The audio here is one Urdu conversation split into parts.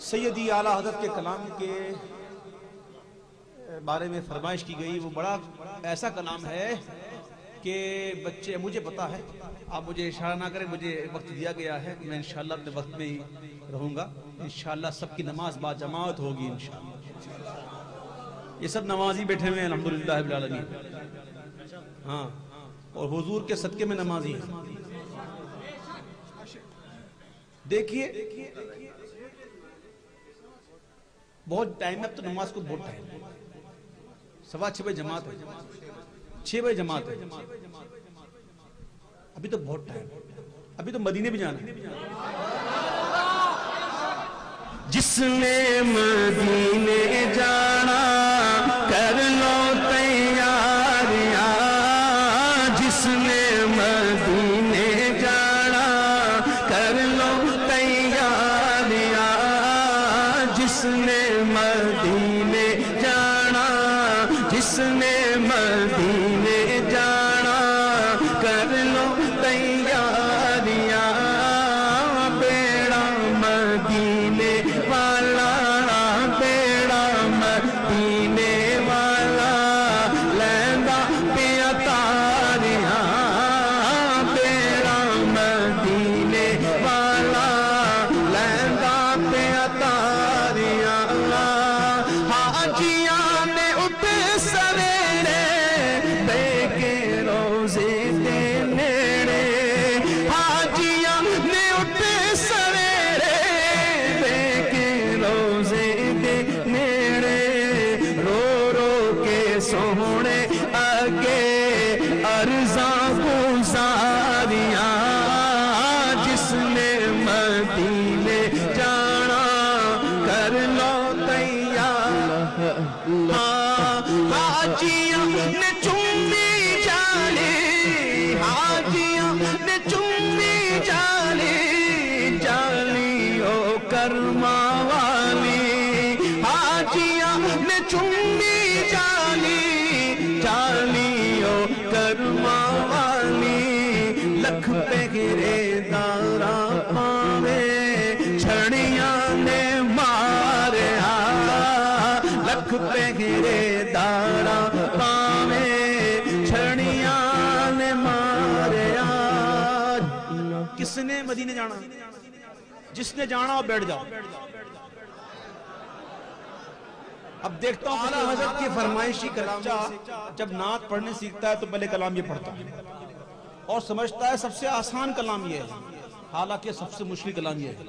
سیدی اعلیٰ حضرت کے کلام کے بارے میں فرمائش کی گئی، وہ بڑا ایسا کلام ہے کہ بچے، مجھے پتا ہے، آپ مجھے اشارہ نہ کریں، مجھے وقت دیا گیا ہے، میں انشاءاللہ اپنے وقت میں ہی رہوں گا۔ انشاءاللہ سب کی نماز با جماعت ہوگی انشاءاللہ۔ یہ سب نمازی بیٹھے ہوئے ہیں، الحمدللہ العالمین۔ ہاں اور حضور کے صدقے میں نمازی ہیں۔ دیکھیے بہت ٹائم ہے، اب تو نماز کو بہت ٹائم ہے۔ سوا چھ بجے جماعت ہے۔ چھ بجے جماعت ہے۔ ابھی تو بہت ٹائم ابھی تو مدینے بھی جانا ہے۔ جس نے مدینے سویرے بے روزے دے نیڑے حاجیاں نے اٹھ سویرے بے روزے دے رو رو کے سونے اگے ارزاں گزاریاں جس نے مدینے والی پہرے دارا پاوے چھڑیاں نے ماریا لکھ پہرے دارا پاوے چھڑیاں نے ماریا کس نے مدینے جانا جس نے جانا وہ بیٹھ جاؤ اب دیکھتا ہوں اعلیٰ حضرت کی فرمائشی کا بچہ جب نعت پڑھنے سیکھتا ہے تو پہلے کلام یہ پڑھتا ہے اور سمجھتا ہے سب سے آسان کلام یہ ہے۔ حالانکہ سب سے مشکل کلام یہ ہے۔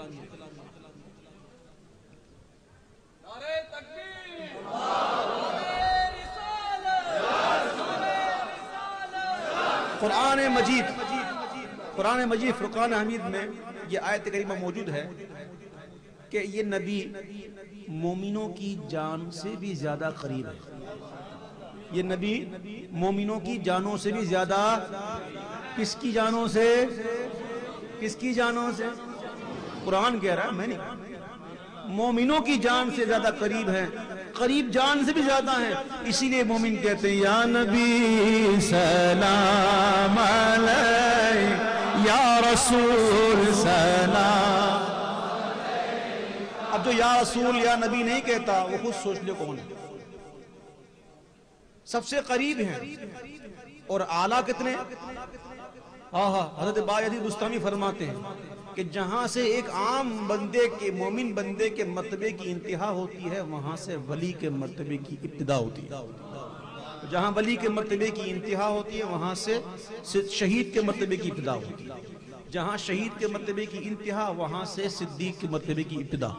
قرآن مجید قرآن مجید فرقان حمید میں یہ آیت کریمہ موجود ہے کہ یہ نبی مومنوں کی جان سے بھی زیادہ قریب ہے۔ یہ نبی مومنوں کی جانوں سے بھی زیادہ کس کی جانوں سے؟ کس کی جانوں سے؟ قرآن کہہ رہا ہے، میں نہیں مومنوں کی جان سے زیادہ قریب ہیں، قریب جان سے بھی زیادہ ہیں۔ اسی لیے مومن کہتے ہیں، یا نبی، سلام علیہ یا رسول، سلام۔ اب جو یا رسول، یا نبی نہیں کہتا، وہ خود سوچ لے کون ہے۔ سب سے قریب ہیں۔ اور اعلیٰ کتنے؟ ہاں ہاں حضرت باید بستانی فرماتے ہیں کہ جہاں سے ایک عام بندے کے، مومن بندے کے مرتبے کی انتہا ہوتی ہے، وہاں سے ولی کے مرتبے کی ابتدا ہوتی ہے۔ جہاں ولی کے مرتبے کی انتہا ہوتی ہے، وہاں سے شہید کے مرتبے کی ابتدا ہوتی ہے۔ جہاں شہید کے مرتبے کی انتہا، وہاں سے صدیق کے مرتبے کی ابتدا۔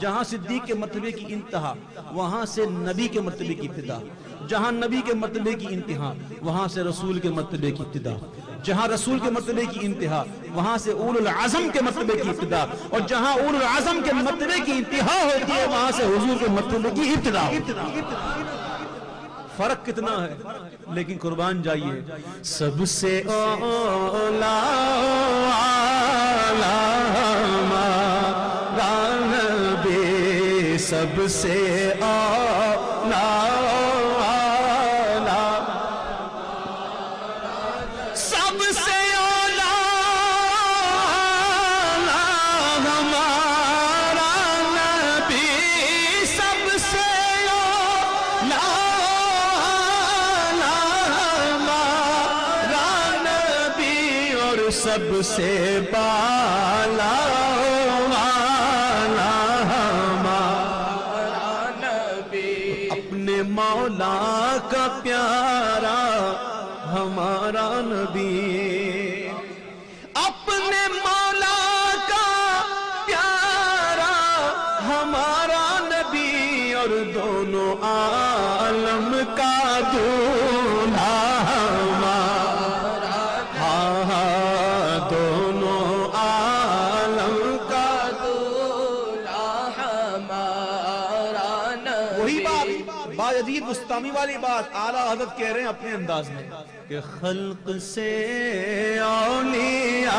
جہاں صدیق کے مرتبے کی انتہا، وہاں سے نبی کے مرتبے کی ابتدا، جہاں نبی کے مرتبے کی انتہا، وہاں سے رسول کے مرتبے کی ابتدا، جہاں رسول کے مرتبے کی انتہا، وہاں سے اول العظم کے مرتبے کی ابتدا، اور جہاں اول العظم کے مرتبے کی انتہا ہوتی ہے، وہاں سے حضور کے مرتبے کی ابتدا۔ فرق کتنا ہے؟ لیکن قربان جائیے۔ سب سے اولا سب سے آنا سب سے آنا ہمارا سب سے آنا ہمارا نبی اور سب سے بالا۔ کا پیارا ہمارا نبی۔ اپنے مولا کا پیارا ہمارا نبی اور دونوں عالم کا دولہا ہمارا۔ عجیب والی بات اعلیٰ حضرت کہہ رہے ہیں اپنے انداز میں کہ خلق سے اولیاء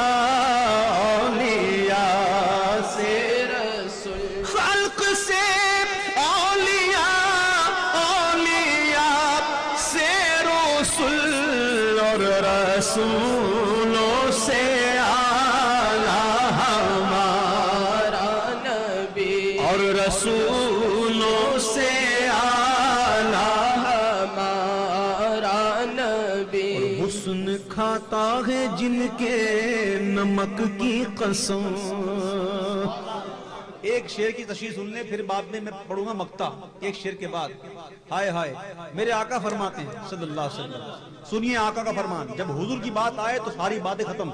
حسن کھاتا ہے جن کے نمک کی قسم۔ ایک شعر کی تشریح سن لیں پھر بعد میں میں پڑھوں گا مکتا ایک شعر کے بعد۔ ہائے ہائے میرے آقا فرماتے ہیں صلی اللہ علیہ وسلم۔ سنیے آقا کا فرمان جب حضور کی بات آئے تو ساری باتیں ختم۔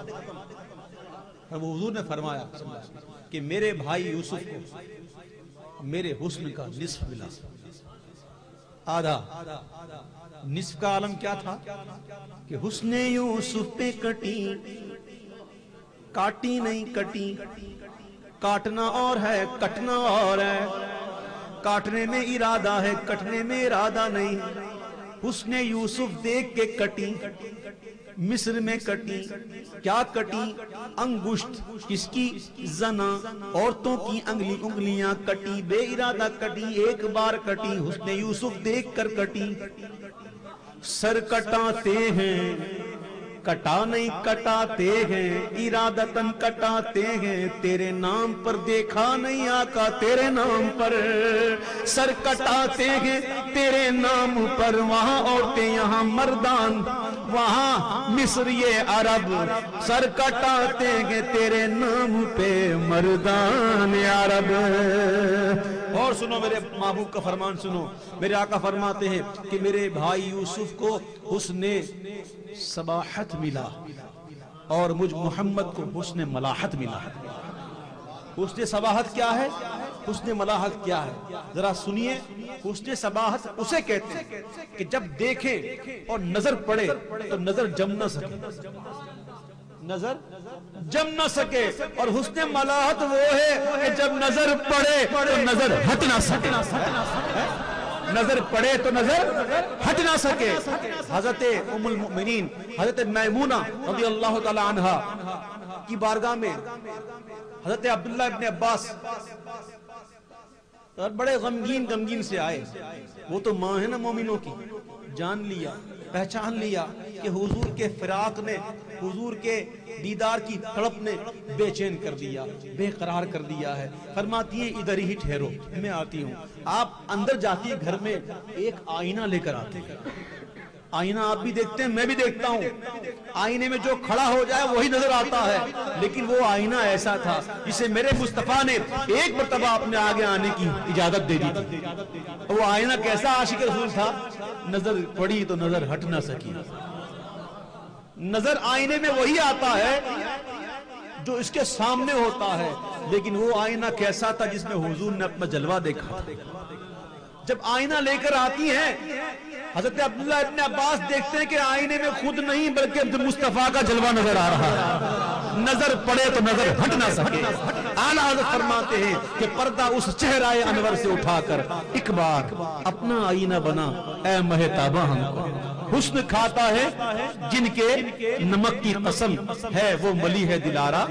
اور وہ حضور نے فرمایا کہ میرے بھائی یوسف کو میرے حسن کا نصف ملا۔ آدھا۔ نصف کا عالم کیا تھا؟ کہ حسن یوسف پہ کٹی، کاٹی نہیں کٹی، کاٹنا اور ہے، کٹنا اور ہے۔ کاٹنے میں ارادہ ہے، کٹنے میں ارادہ نہیں۔ حسن یوسف دیکھ کے کٹی، مصر میں کٹی۔ کیا کٹی؟ انگشت۔ کس کی؟ زنا۔ عورتوں کی انگلی انگلیاں کٹی، بے ارادہ کٹی، ایک بار کٹی۔ حسن یوسف دیکھ کر کٹی۔ سر کٹاتے ہیں۔ کٹا نہیں، کٹاتے ہیں۔ ارادتن کٹاتے ہیں۔ تیرے نام پر دیکھا نہیں آقا، تیرے نام پر سر کٹاتے ہیں۔ تیرے نام پر وہاں عورتیں، یہاں مردان، وہاں مصر یہ عرب سر کٹاتے ہیں۔ تیرے نام پہ مردان عرب۔ اور سنو میرے محبوب کا فرمان سنو۔ میرے آقا فرماتے ہیں کہ میرے بھائی یوسف کو حسن صباحت ملا اور مجھ محمد کو حسن ملاحت ملا۔ حسن صباحت کیا ہے؟ حسن ملاحت کیا ہے؟ ذرا سنیے۔ حسن صباحت اسے کہتے ہیں کہ جب دیکھیں اور نظر پڑے تو نظر جم نہ سکے۔ نظر جم نہ سکے اور حسن ملاحت وہ ہے کہ جب نظر پڑے تو نظر ہٹ نہ سکے۔ نظر پڑے تو نظر ہٹ نہ سکے۔ حضرت ام المؤمنین، حضرت میمونہ رضی اللہ تعالی عنہ کی بارگاہ میں حضرت عبداللہ ابن عباس بڑے غمگین غمگین سے آئے۔ وہ تو ماں ہے نا مومنوں کی، جان لیا۔ پہچان لیا کہ حضور کے فراق نے، حضور کے دیدار کی تڑپ نے بے چین کر دیا، بے قرار کر دیا ہے۔ فرماتی ہے ادھر ہی ٹھہرو، میں آتی ہوں۔ آپ اندر جاتی گھر میں ایک آئینہ لے کر آتے آئینہ آپ بھی دیکھتے ہیں، میں بھی دیکھتا ہوں۔ آئینے میں جو کھڑا ہو جائے وہی نظر آتا ہے۔ لیکن وہ آئینہ ایسا تھا جسے میرے مصطفیٰ نے ایک مرتبہ اپنے آگے آنے کی اجازت دے دی تھی۔ وہ آئینہ کیسا عاشق رسول تھا؟ نظر پڑی تو نظر ہٹ نہ سکی۔ نظر آئینے میں وہی آتا ہے جو اس کے سامنے ہوتا ہے۔ لیکن وہ آئینہ کیسا تھا جس میں حضور نے اپنا جلوہ دیکھا جب آئینہ لے کر آتی ہیں حضرت عبداللہ ابن عباس دیکھتے ہیں کہ آئینے میں خود نہیں بلکہ مصطفیٰ کا جلوہ نظر آ رہا ہے۔ نظر پڑے تو نظر ہٹ نہ سکے۔ اعلیٰ حضرت فرماتے ہیں کہ پردہ اس چہرہ انور سے اٹھا کر ایک بار اپنا آئینہ بنا اے مہتابہ ہم کو۔ حسن کھاتا ہے جن کے نمک کی قسم ہے وہ ملی ہے دلارا۔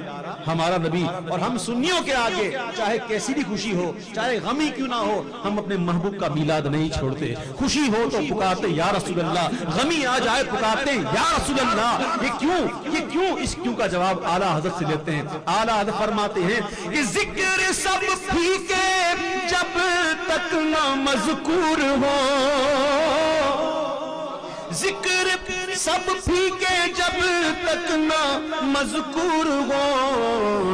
ہمارا نبی اور ہم سنیوں کے آگے چاہے کیسی بھی خوشی ہو چاہے غمی کیوں نہ ہو ہم اپنے محبوب کا میلاد نہیں چھوڑتے۔ خوشی ہو تو پکارتے یا رسول اللہ۔ غمی آ جائے پکارتے یا رسول اللہ۔ یہ کیوں؟ یہ کیوں؟ اس کیوں کا جواب اعلیٰ حضرت سے لیتے ہیں۔ اعلیٰ حضرت فرماتے ہیں کہ ذکر سب پھیکے جب تک نہ مذکور ہو۔ ذکر سب پھیکے جب تک نہ مذکور ہو۔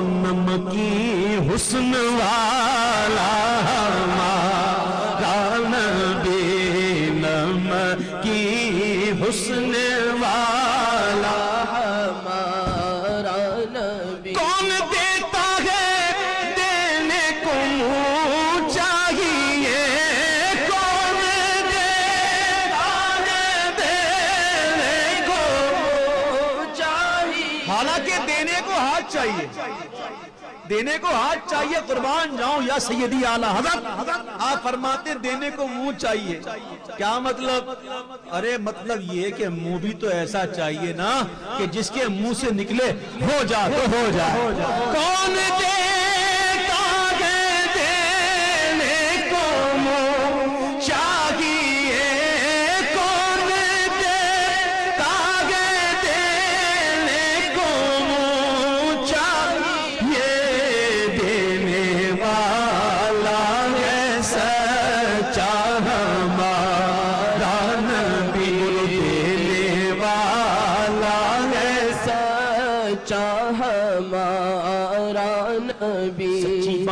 نمکی حسن والا ہمارا نبی نمکی حسن دینے کو ہاتھ چاہیے قربان جاؤں یا سیدی اعلی حضرت، آپ فرماتے ہیں دینے کو منہ چاہیے۔ کیا مطلب؟ ارے مطلب یہ کہ منہ بھی تو ایسا چاہیے نا کہ جس کے منہ سے نکلے، ہو جا تو ہو جا۔ کون دے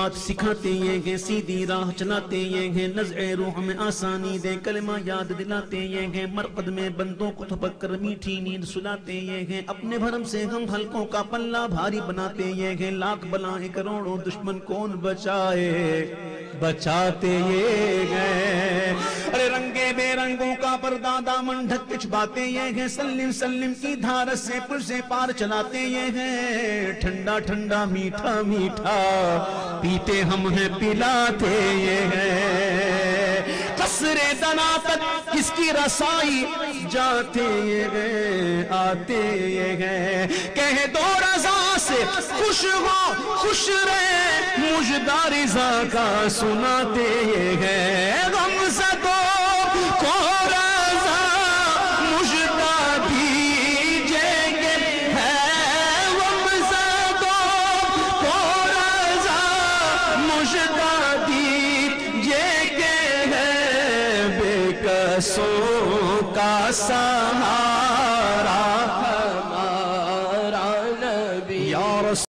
بات سکھاتے یہ ہیں، سیدھی راہ چلاتے یہ ہیں۔ نزع روح میں آسانی دے کلمہ یاد دلاتے یہ ہیں۔ مرقد میں بندوں کو تھپک کر میٹھی نیند سلاتے یہ ہیں۔ اپنے بھرم سے ہم حلقوں کا پلہ بھاری بناتے یہ ہیں۔ لاکھ بلائیں کروڑوں دشمن کون بچائے؟ بچاتے یہ گئے ارے رنگے بے رنگوں کا پردہ دامن ڈھک کے چھپاتے یہ ہیں۔ سلم سلم کی دھار سے پر سے پار چلاتے یہ ہیں۔ ٹھنڈا ٹھنڈا میٹھا میٹھا پیتے ہم ہیں، پلاتے یہ ہیں۔ قصر دنا تک کس کی رسائی جاتے یہ گئے آتے یہ گئے کہہ دو خوش ہو خوش رہے۔ مجدہ رضا کا سناتے یہ گئے غم زدو کو رضا مجدہ دیجیں گے ہے۔ غم زدو کو رضا مجدہ دیجیں گے ہے۔ بے کسوں کا سہارا